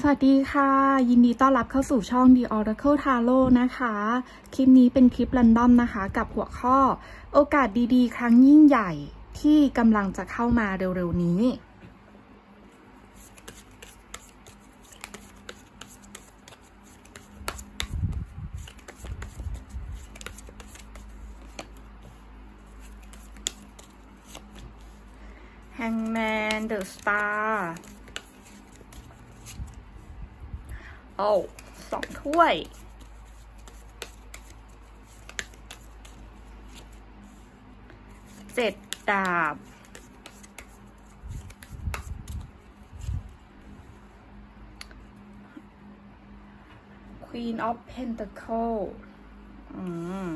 สวัสดีค่ะ ยินดีต้อนรับเข้าสู่ช่อง The Oracle Tarot นะคะ คลิปนี้เป็นคลิปรันดอมนะคะ กับหัวข้อ โอกาสดีๆ ครั้งยิ่งใหญ่ที่กำลังจะเข้ามาเร็วๆนี้ Hangman the Star โอ้สองถ้วย เจ็ดดาบ Queen of Pentacle อืม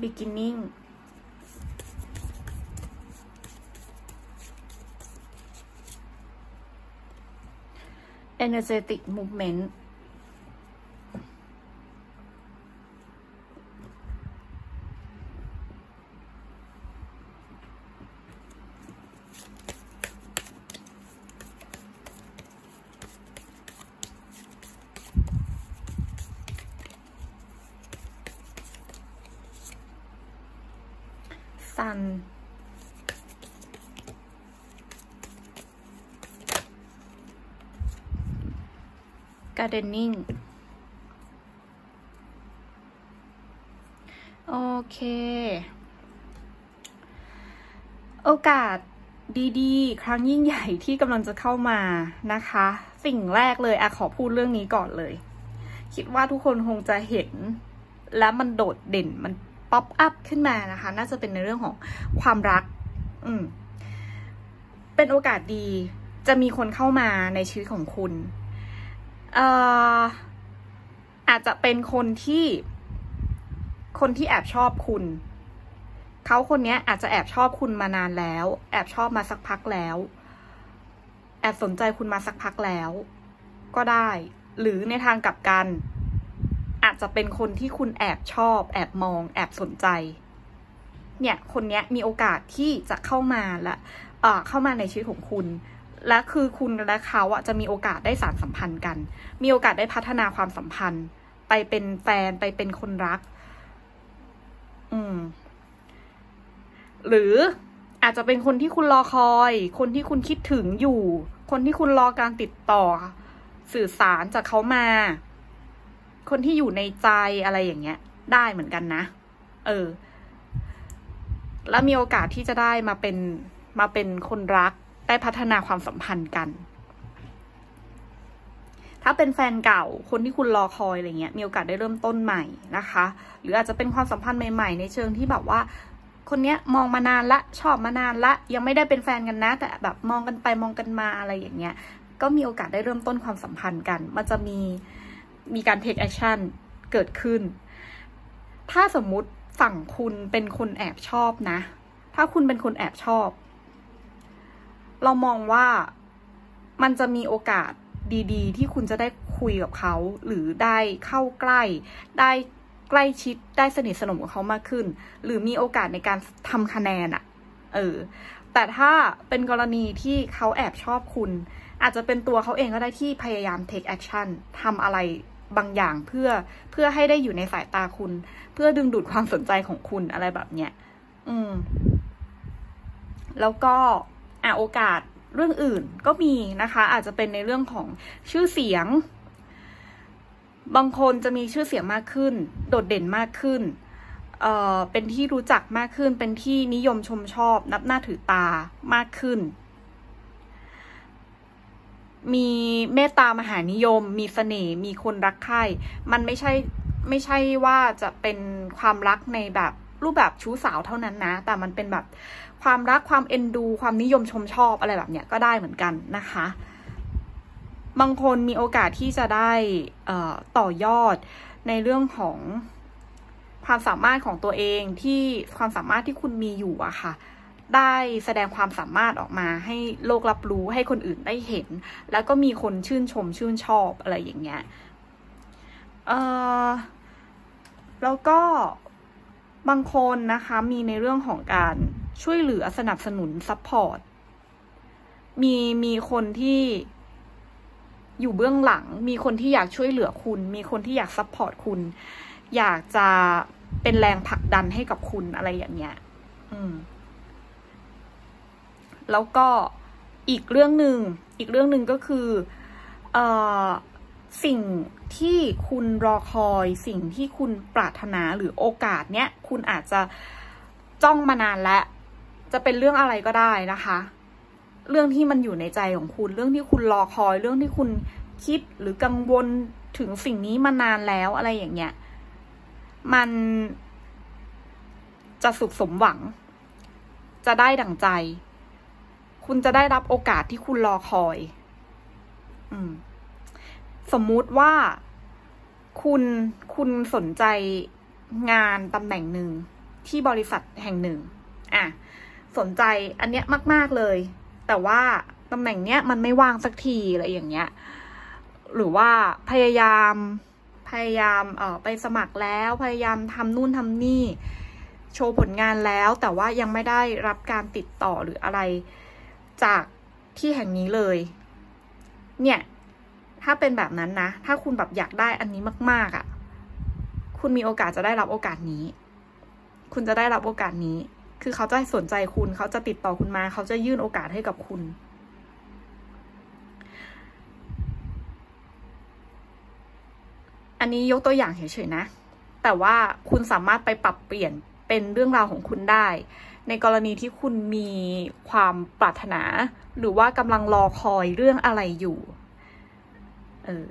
beginning energetic movement ซัน gardening โอเค โอกาสดีๆ ครั้งยิ่งใหญ่ที่กำลังจะเข้ามานะคะ สิ่งแรกเลยอะขอพูดเรื่องนี้ก่อนเลย คิดว่าทุกคนคงจะเห็น และมันโดดเด่นมันป๊อปอัพขึ้นมานะคะ น่าจะเป็นในเรื่องของความรัก อืม เป็นโอกาสดีจะมีคนเข้ามาในชีวิตของคุณ อ่อาจจะเป็นคนที่ คนที่แอบชอบคุณ เขาคนนี้อาจจะแอบชอบคุณมานานแล้ว แอบชอบมาสักพักแล้ว แอบสนใจคุณมาสักพักแล้ว ก็ได้ หรือในทางกลับกัน อาจจะเป็นคนที่คุณแอบชอบ แอบมอง แอบสนใจ เนี่ย คนนี้มีโอกาสที่จะเข้ามาและเข้ามาในชีวิตของคุณ และคือคุณและเขาอะจะมีโอกาสได้สารสัมพันธ์กัน มีโอกาสได้พัฒนาความสัมพันธ์ ไปเป็นแฟนไปเป็นคนรัก อืม หรืออาจจะเป็นคนที่คุณรอคอย คนที่คุณคิดถึงอยู่ คนที่คุณรอการติดต่อ สื่อสารจากเขามา คนที่อยู่ในใจอะไรอย่างเงี้ย ได้เหมือนกันนะ เออ แล้วมีโอกาสที่จะได้มาเป็นมาเป็นคนรัก ได้พัฒนาความสัมพันธ์กัน ถ้าเป็นแฟนเก่าคนที่คุณรอคอยอะไรเงี้ยมีโอกาสได้เริ่มต้นใหม่นะคะ หรืออาจจะเป็นความสัมพันธ์ใหม่ๆ ในเชิงที่แบบว่า คนเนี้ยมองมานานละชอบมานานละยังไม่ได้เป็นแฟนกันนะ แต่แบบมองกันไปมองกันมาอะไรอย่างเงี้ยก็มีโอกาสได้เริ่มต้นความสัมพันธ์กัน มันจะมีมีการ take action เกิดขึ้น ถ้าสมมุติฝั่งคุณเป็นคนแอบชอบนะ ถ้าคุณเป็นคนแอบชอบ เรามองว่ามันจะมีโอกาสดีๆ ที่คุณจะได้คุยกับเขา หรือได้เข้าใกล้ ได้ใกล้ชิดได้สนิทสนมกับเขามากขึ้น หรือมีโอกาสในการทำคะแนนอะเออ แต่ถ้าเป็นกรณีที่เขาแอบชอบคุณ อาจจะเป็นตัวเขาเองก็ได้ที่พยายาม take action ทำอะไรบางอย่างเพื่อเพื่อให้ได้อยู่ในสายตาคุณ เพื่อดึงดูดความสนใจของคุณอะไรแบบเนี้ย อืม แล้วก็ อะโอกาสเรื่องอื่นก็มีนะคะ อาจจะเป็นในเรื่องของชื่อเสียง บางคนจะมีชื่อเสียงมากขึ้น โดดเด่นมากขึ้นเอ่อเป็นที่รู้จักมากขึ้น เป็นที่นิยมชมชอบ นับหน้าถือตามากขึ้น มีเมตตามหานิยม มีเสน่ห์มีคนรักใคร่มันไม่ใช่ไม่ใช่ว่าจะเป็นความรักในแบบรูปแบบชู้สาวเท่านั้นนะ แต่มันเป็นแบบ ความรักความเอ็นดู ความนิยมชมชอบอะไรแบบเนี้ยก็ได้เหมือนกันนะคะ บางคนมีโอกาสที่จะได้ต่อยอดในเรื่องของความสามารถของตัวเองที่ความสามารถที่คุณมีอยู่อะค่ะ ได้แสดงความสามารถออกมาให้โลกรับรู้ให้คนอื่นได้เห็น แล้วก็มีคนชื่นชมชื่นชอบอะไรอย่างเงี้ยเออแล้วก็บางคนนะคะมีในเรื่องของการ ช่วยเหลือสนับสนุน supportมีมีคนที่อยู่เบื้องหลัง มีคนที่อยากช่วยเหลือคุณ มีคนที่อยาก support คุณ อยากจะเป็นแรงผลักดันให้กับคุณอะไรอย่างเงี้ย อืม แล้วก็อีกเรื่องหนึ่ง อีกเรื่องหนึ่งก็คือเอ่อสิ่งที่คุณรอคอย สิ่งที่คุณปรารถนาหรือโอกาสเนี้ย คุณอาจจะจ้องมานานแล้ว จะเป็นเรื่องอะไรก็ได้นะคะ เรื่องที่มันอยู่ในใจของคุณ เรื่องที่คุณรอคอย เรื่องที่คุณคิดหรือกังวลถึงสิ่งนี้มานานแล้วอะไรอย่างเงี้ย มันจะสุขสมหวัง จะได้ดั่งใจ คุณจะได้รับโอกาสที่คุณรอคอย อืม สมมุติว่าคุณคุณสนใจงานตำแหน่งหนึ่งที่บริษัทแห่งหนึ่ง อะ สนใจอันเนี้ยมาก ๆเลย แต่ว่าตำแหน่งเนี้ยมันไม่ว่างสักทีอะไรอย่างเงี้ย หรือว่าพยายามพยายามเอ่อไปสมัครแล้วพยายามทำนู่นทำนี่โชว์ผลงานแล้ว แต่ว่ายังไม่ได้รับการติดต่อหรืออะไรจากที่แห่งนี้เลย เนี่ย ถ้าเป็นแบบนั้นนะ ถ้าคุณแบบอยากได้อันนี้มาก ๆอะ่ะ คุณมีโอกาสจะได้รับโอกาสนี้ คุณจะได้รับโอกาสนี้ คือเขาจะสนใจคุณ เขาจะติดต่อคุณมา เขาจะยื่นโอกาสให้กับคุณ อันนี้ยกตัวอย่างเฉยๆนะ แต่ว่าคุณสามารถไปปรับเปลี่ยนเป็นเรื่องราวของคุณได้ ในกรณีที่คุณมีความปรารถนา หรือว่ากำลังรอคอยเรื่องอะไรอยู่ เออ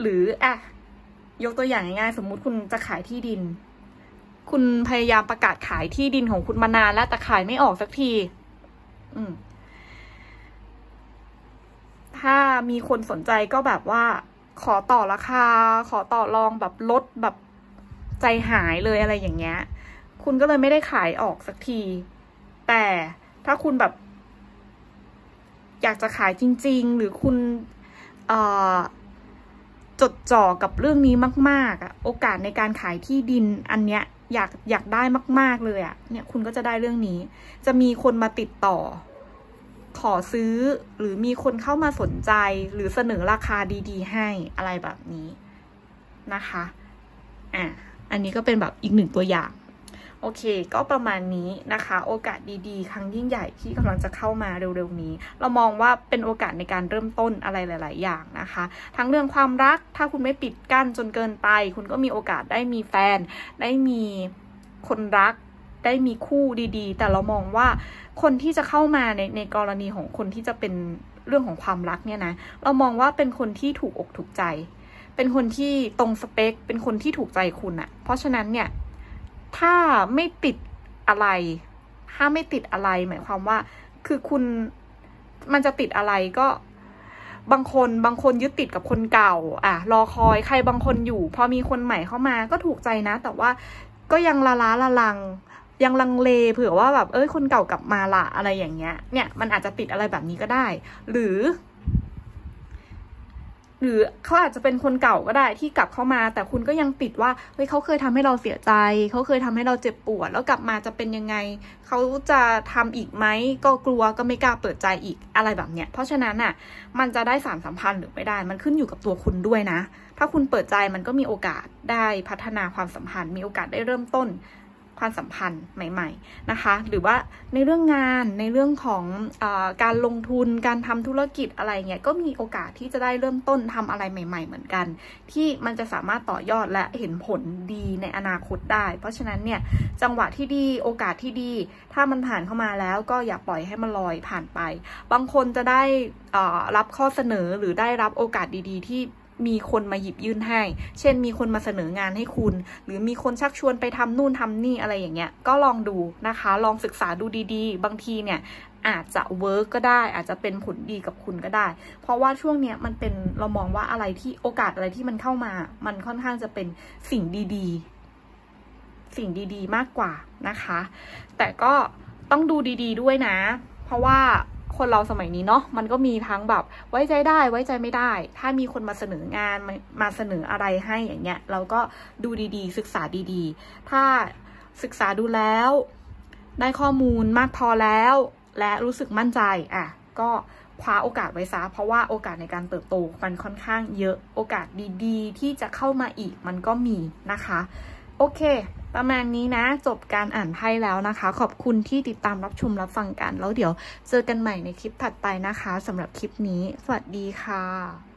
หรืออะยกตัวอย่างง่ายๆ สมมุติคุณจะขายที่ดิน คุณพยายามประกาศขายที่ดินของคุณมานานแล้วแต่ขายไม่ออกสักที อืม ถ้ามีคนสนใจก็แบบว่า ขอต่อราคา ขอต่อรองแบบลดแบบใจหายเลยอะไรอย่างเงี้ย คุณก็เลยไม่ได้ขายออกสักที แต่ถ้าคุณแบบ อยากจะขายจริง ๆ หรือคุณจดจ่อกับเรื่องนี้มาก ๆอะโอกาสในการขายที่ดินอันเนี้ย อยากอยากได้มาก ๆเลยอะ่ะ เนี่ยคุณก็จะได้เรื่องนี้ จะมีคนมาติดต่อ ขอซื้อหรือมีคนเข้ามาสนใจหรือเสนอราคาดีๆ ให้อะไรแบบนี้นะคะ อะ อันนี้ก็เป็นแบบอีกหนึ่งตัวอย่าง โอเค ก็ประมาณนี้นะคะ โอกาสดีๆ ครั้งยิ่งใหญ่ที่กำลังจะเข้ามาเร็วๆนี้ เรามองว่าเป็นโอกาสในการเริ่มต้นอะไรหลาย ๆ อย่างนะคะ ทั้งเรื่องความรัก ถ้าคุณไม่ปิดกั้นจนเกินไป คุณก็มีโอกาสได้มีแฟน ได้มีคนรักได้มีคู่ดีๆ แต่เรามองว่าคนที่จะเข้ามาในในกรณีของคนที่จะเป็นเรื่องของความรักเนี่ยนะ เรามองว่าเป็นคนที่ถูกอกถูกใจ เป็นคนที่ตรงสเปค เป็นคนที่ถูกใจคุณอะเพราะฉะนั้นเนี่ย ถ้าไม่ติดอะไร ถ้าไม่ติดอะไรหมายความว่า คือคุณมันจะติดอะไรก็บางคนบางคนยึดติดกับคนเก่า อะ รอคอยใครบางคนอยู่ พอมีคนใหม่เข้ามาก็ถูกใจนะ แต่ว่าก็ยังละล้าละลัง ยังลังเลเผื่อว่าแบบเอ้ยคนเก่ากลับมาละอะไรอย่างเงี้ย เนี่ยมันอาจจะติดอะไรแบบนี้ก็ได้ หรือ หรือเขาอาจจะเป็นคนเก่าก็ได้ที่กลับเข้ามา แต่คุณก็ยังติดว่าเฮ้ยเขาเคยทำให้เราเสียใจ เขาเคยทำให้เราเจ็บปวด แล้วกลับมาจะเป็นยังไง เขาจะทำอีกไหมก็กลัวก็ไม่กล้าเปิดใจอีกอะไรแบบเนี้ย เพราะฉะนั้นอะมันจะได้สารสัมพันธ์หรือไม่ได้ มันขึ้นอยู่กับตัวคุณด้วยนะ ถ้าคุณเปิดใจมันก็มีโอกาสได้พัฒนาความสัมพันธ์ มีโอกาสได้เริ่มต้น ความสัมพันธ์ใหม่ ๆนะคะ หรือว่าในเรื่องงานในเรื่องของอการลงทุนการทำธุรกิจอะไรเงี้ยก็มีโอกาสที่จะได้เริ่มต้นทำอะไรใหม่ ๆ เหมือนกัน ที่มันจะสามารถต่อยอดและเห็นผลดีในอนาคตได้ เพราะฉะนั้นเนี่ยจังหวะที่ดีโอกาสที่ดี ถ้ามันผ่านเข้ามาแล้วก็อย่าปล่อยให้มันลอยผ่านไป บางคนจะได้รับข้อเสนอหรือได้รับโอกาสดีๆ ที่ มีคนมาหยิบยื่นให้ เช่น มีคนมาเสนองานให้คุณ หรือมีคนชักชวนไปทำนู่นทำนี่อะไรอย่างเงี้ย ก็ลองดูนะคะ ลองศึกษาดูดีๆ บางทีเนี่ยอาจจะเวิร์กก็ได้ อาจจะเป็นผลดีกับคุณก็ได้ เพราะว่าช่วงเนี้ยมันเป็นเรามองว่าอะไรที่โอกาสอะไรที่มันเข้ามา มันค่อนข้างจะเป็นสิ่งดีๆ สิ่งดีๆ มากกว่านะคะ แต่ก็ต้องดูดีๆด้วยนะ เพราะว่า คนเราสมัยนี้เนาะมันก็มีทั้งแบบไว้ใจได้ไว้ใจไม่ได้ ถ้ามีคนมาเสนองานมามาเสนออะไรให้อย่างเงี้ยเราก็ดูดีๆ ศึกษาดีๆ ถ้าศึกษาดูแล้ว ได้ข้อมูลมากพอแล้ว และรู้สึกมั่นใจอะก็คว้าโอกาสไว้ซะเพราะว่าโอกาสในการเติบโตมันค่อนข้างเยอะโอกาสดีๆ ที่จะเข้ามาอีกมันก็มีนะคะ โอเค ประมาณนี้นะ จบการอ่านไพ่แล้วนะคะ ขอบคุณที่ติดตามรับชมรับฟังกัน แล้วเดี๋ยวเจอกันใหม่ในคลิปถัดไปนะคะสำหรับคลิปนี้ สวัสดีค่ะ